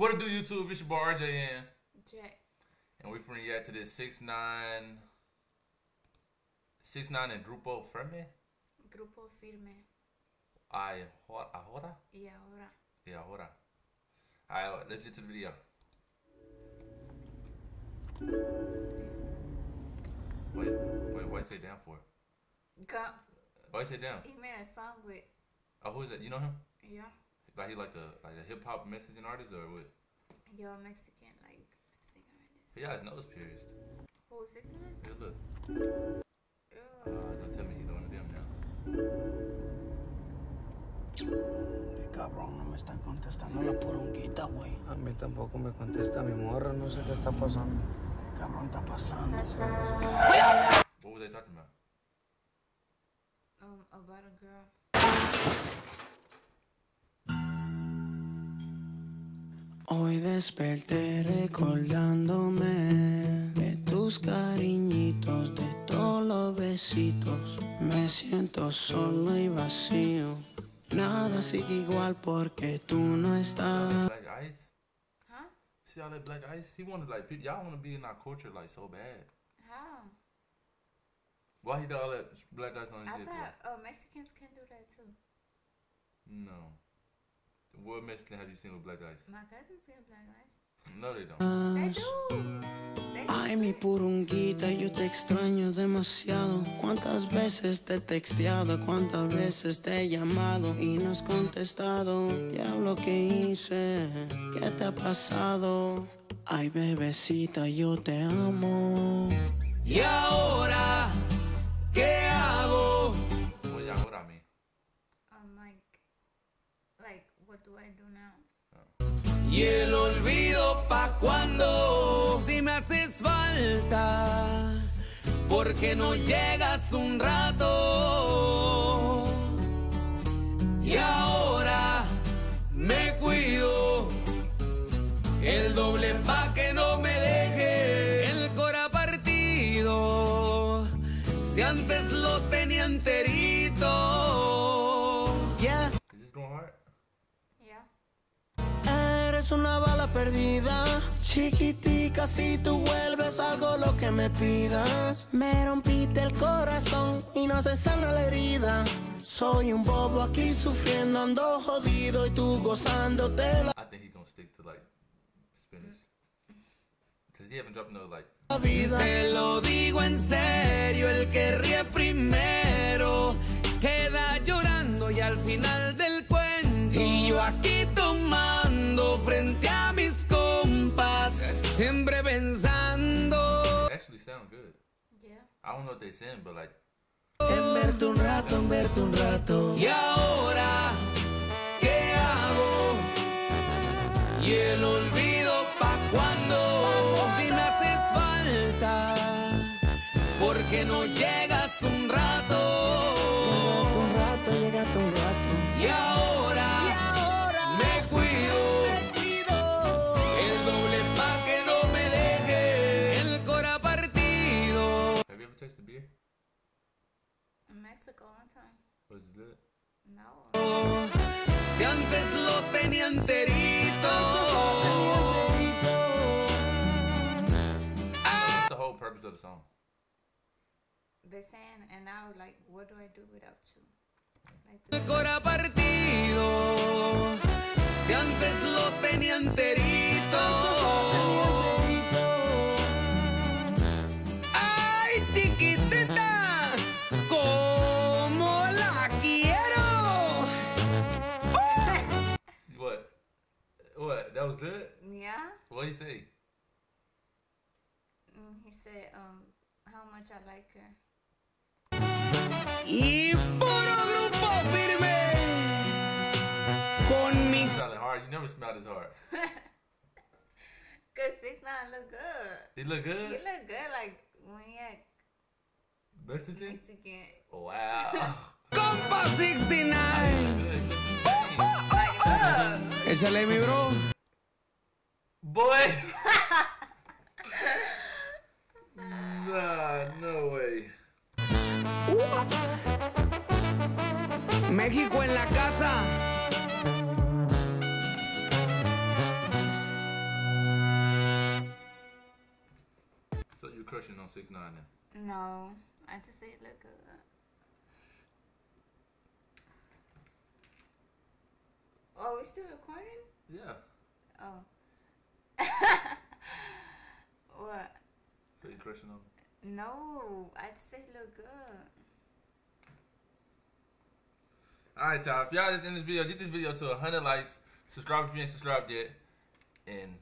What it do, YouTube? It's your boy RJN. Jack. And we from react to this 6 9 6 9 and Grupo Firme. Grupo firme. Ay, ahora? Y ahora. Y ahora. Alright, let's get to the video. Wait, wait, why you say down for? Go. Why you say down? He made a song with. Oh, who is that? You know him? Yeah. Like he like a like a hip hop Mexican artist or what? Yo, Mexican, like, singer artist. He got his nose pierced. Who, six nine? Hey, look. Ew. Uh, don't tell me he's one of them now. Ay, cabrón, no me están contestando la poronguita, güey. A mí tampoco me contesta mi morra, no sé qué está pasando. ¿Qué cabrón está pasando? What were they talking about? Um, about a girl. Hoy desperté recordándome de tus cariñitos, de todos los besitos. Me siento solo y vacío. Nada sigue igual porque tú no estás. Black Ice. Huh? See all that Black Ice? He wanted like people, y'all want to be in our culture like so bad. How? Why he did all that Black Ice on his I thought oh, Mexicans can do that too. No. What Mexican have you seen with Black Ice? My cousins get black eyes. No, they don't. They do. They do. Ay, mi purunguita, yo te extraño demasiado. ¿Cuántas veces te he texteado? ¿Cuántas veces te he llamado? Y no has contestado. Diablo, ¿qué hice? ¿Qué te ha pasado? Ay, bebecita, yo te amo. Y ahora, ¿qué hago? What y'all, what I mean? I'm like, like, what do I do now? Y el olvido pa' cuando si me haces falta, porque no llegas un rato. Y ahora me cuido, el doble pa' que no me deje el cora partido. Si antes lo tenía enterito. Yeah. Eres una bala perdida, chiquitica si tú vuelves algo lo que me pidas. Me rompiste el corazón y no se sana la herida. Soy un bobo aquí sufriendo, ando jodido y tú gozándote la I think he's gonna stick to like Spanish. Cause he haven't dropped no like. vida. Te lo digo en serio, el que ríe primero queda llorando y al final del cuento. Y yo aquí tomando I don't know what they saying, but like. En verte un rato, en verte un rato. Y ahora, ¿qué hago? Y el olvido pa' cuando si me haces falta, porque no llegas it good? No. Si antes lo tenía enterito. The whole purpose of the song? They're saying, and now, like, what do I do without you? Like, partido. Si antes lo tenía enterito. Was good? yeah. What you say? Mm, he said, um, how much I like her. Y puro grupo firme. Con mi Smelling hard. You never smelled as hard. Cause six nine look good. He look He good. look good, like when he had Mexican. Mexican. Wow. compa 69. Like, look. Échale mi bro. Boy! nah, no way. México en la casa. So you crushing on six nine now? No, I just say it look good. Oh, we still recording? Yeah. Oh. Crushing on? No, I'd say look good. All right, y'all. If y'all in this video, get this video to hundred likes. Subscribe if you ain't subscribed yet, and